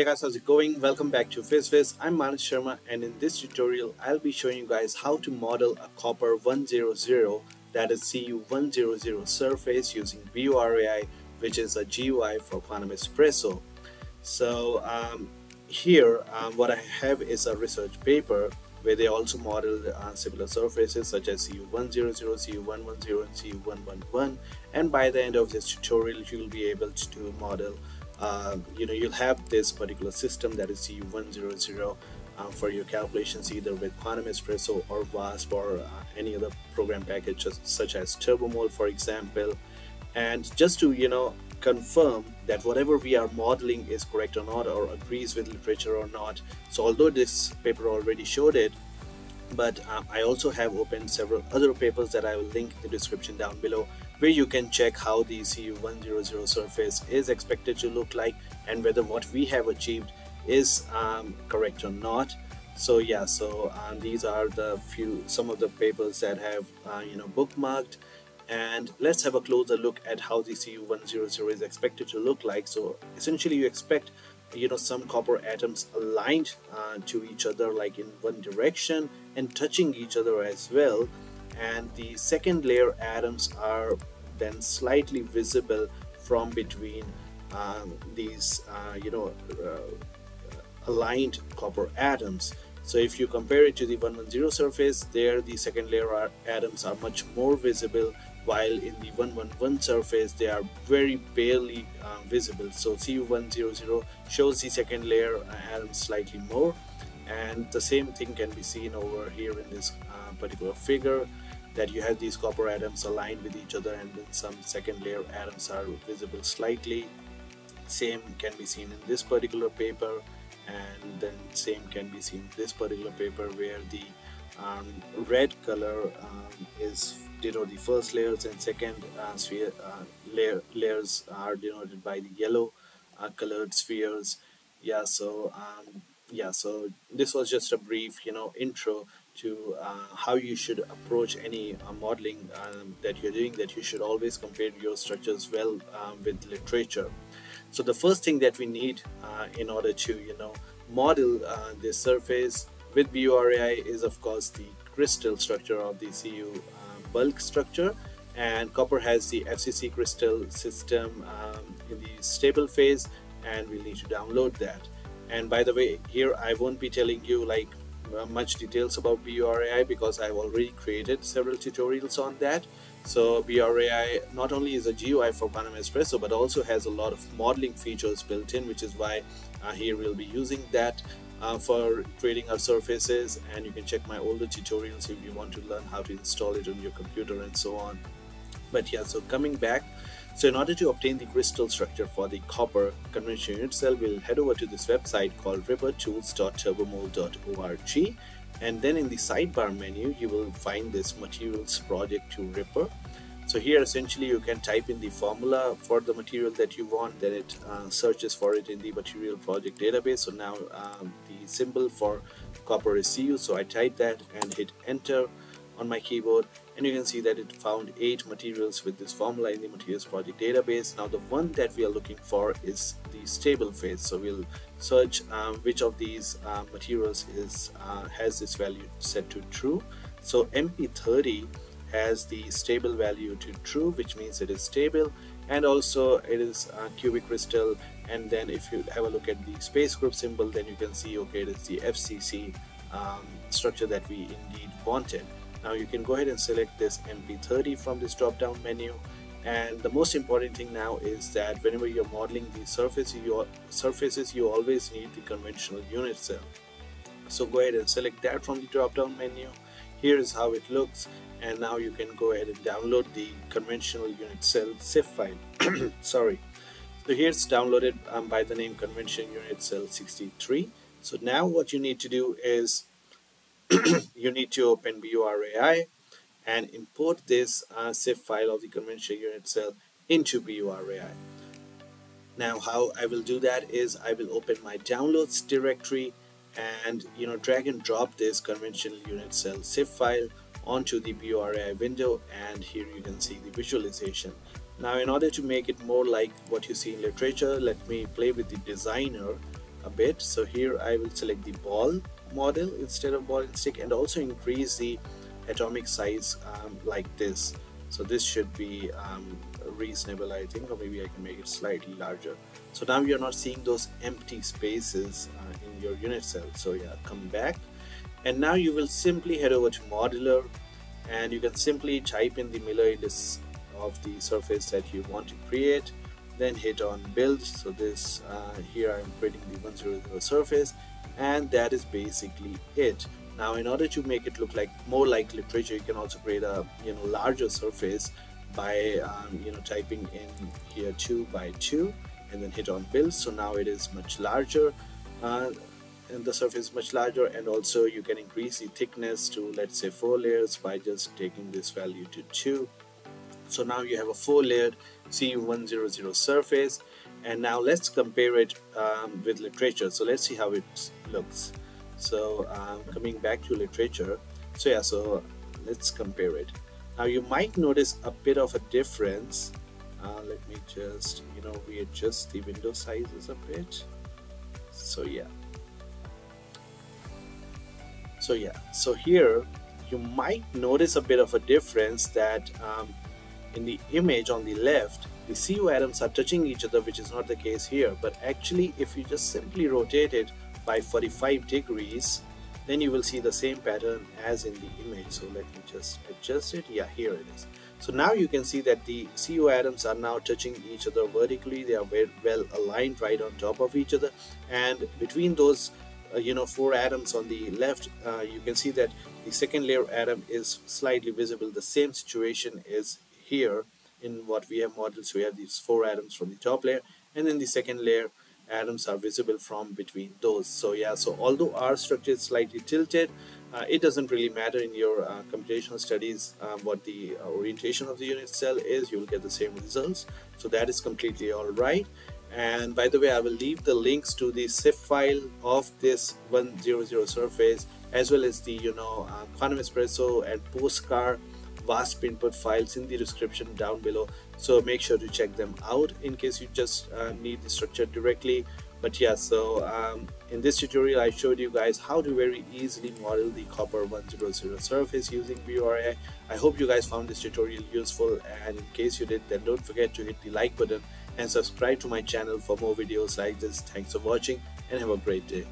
Hey guys, how's it going? Welcome back to Phys Whiz. I'm Manas Sharma and in this tutorial, I'll be showing you guys how to model a copper 100 that is CU100 surface using BURAI which is a GUI for Quantum Espresso. So um, here, um, what I have is a research paper where they also modeled uh, similar surfaces such as CU100, CU110, and CU111 and by the end of this tutorial, you'll be able to model uh, you know you'll have this particular system that is CU100 uh, for your calculations either with Quantum Espresso or VASP or uh, any other program package such as Turbomole for example. And just to you know confirm that whatever we are modeling is correct or not or agrees with literature or not. So although this paper already showed it but um, I also have opened several other papers that I will link in the description down below where you can check how the CU100 surface is expected to look like and whether what we have achieved is um, correct or not. So yeah so um, these are the few some of the papers that have uh, you know bookmarked. And let's have a closer look at how the CU100 is expected to look like. So essentially you expect you know some copper atoms aligned uh, to each other like in one direction and touching each other as well. And the second layer atoms are then slightly visible from between um, these uh, you know uh, aligned copper atoms. So if you compare it to the 110 surface there the second layer atoms are much more visible while in the 111 surface they are very barely uh, visible. So CU100 shows the second layer uh, atoms slightly more. And the same thing can be seen over here in this particular figure that you have these copper atoms aligned with each other and then some second layer atoms are visible slightly. Same can be seen in this particular paper and then same can be seen in this particular paper where the um, red color um, is denote the first layers and second uh, sphere uh, layer layers are denoted by the yellow uh, colored spheres. Yeah so um, yeah so this was just a brief you know intro to uh, how you should approach any uh, modeling um, that you're doing that you should always compare your structures well um, with literature. So the first thing that we need uh, in order to you know model uh, this surface with BURAI is of course the crystal structure of the CU uh, bulk structure. And copper has the FCC crystal system um, in the stable phase and we'll need to download that. And by the way here I won't be telling you like much details about BURAI because I've already created several tutorials on that. So BURAI not only is a GUI for Quantum Espresso but also has a lot of modeling features built in which is why uh, here we'll be using that uh, for creating our surfaces. And you can check my older tutorials if you want to learn how to install it on your computer and so on. But yeah so coming back so in order to obtain the crystal structure for the copper conventional unit cell we'll head over to this website called ripertools.turbomole.org and then in the sidebar menu you will find this materials project to RIPER so here essentially you can type in the formula for the material that you want then it uh, searches for it in the material project database. So now um, the symbol for copper is CU. So I type that and hit enter on my keyboard and you can see that it found eight materials with this formula in the materials project database. Now the one that we are looking for is the stable phase. So we'll search um, which of these uh, materials is uh, has this value set to true. So mp30 has the stable value to true which means it is stable and also it is a cubic crystal. And then if you have a look at the space group symbol then you can see okay it is the FCC um, structure that we indeed wanted now you can go ahead and select this MP30 from this drop down menu. And the most important thing now is that whenever you're modeling the surface your surfaces you always need the conventional unit cell. So go ahead and select that from the drop down menu. Here is how it looks. And now you can go ahead and download the conventional unit cell CIF file. Sorry. So here it's downloaded um, by the name conventional unit cell 63 so now what you need to do is you need to open BURAI and import this uh, file of the conventional unit cell into BURAI. Now how I will do that is I will open my downloads directory and you know drag and drop this conventional unit cell CIF file onto the BURAI window and here you can see the visualization. Now in order to make it more like what you see in literature let me play with the designer a bit. So here I will select the ball model instead of ball and stick and also increase the atomic size um, like this. So this should be um, reasonable I think or maybe I can make it slightly larger. So now you're not seeing those empty spaces uh, in your unit cell. So yeah come back. And now you will simply head over to modeler and you can simply type in the Miller index of the surface that you want to create then hit on build so this uh, here I'm creating the 100 surface and that is basically it. Now in order to make it look like more like literature you can also create a you know larger surface by um, you know typing in here 2 by 2 and then hit on build so now it is much larger uh, and the surface is much larger and also you can increase the thickness to let's say four layers by just taking this value to 2 so now you have a four layered CU100 surface. And now let's compare it um, with literature. So let's see how it looks. So um, coming back to literature. So yeah so let's compare it. Now you might notice a bit of a difference. Uh, let me just you know readjust the window sizes a bit. So yeah. So yeah. So here you might notice a bit of a difference that um, in the image on the left the CU atoms are touching each other which is not the case here. But actually if you just simply rotate it by 45 degrees then you will see the same pattern as in the image. So let me just adjust it. Yeah here it is. So now you can see that the CU atoms are now touching each other vertically. They are very well aligned right on top of each other. And between those uh, you know four atoms on the left uh, you can see that the second layer atom is slightly visible. The same situation is here in what we have modeled so we have these four atoms from the top layer and then the second layer atoms are visible from between those. So yeah so although our structure is slightly tilted uh, it doesn't really matter in your uh, computational studies um, what the uh, orientation of the unit cell is. You'll get the same results. So that is completely all right. And by the way I will leave the links to the CIF file of this 100 surface as well as the you know uh, quantum espresso and POSCAR VASP input files in the description down below. So make sure to check them out in case you just uh, need the structure directly. But yeah so um, in this tutorial I showed you guys how to very easily model the copper 100 surface using BURAI I hope you guys found this tutorial useful and in case you did then don't forget to hit the like button and subscribe to my channel for more videos like this. Thanks for watching and have a great day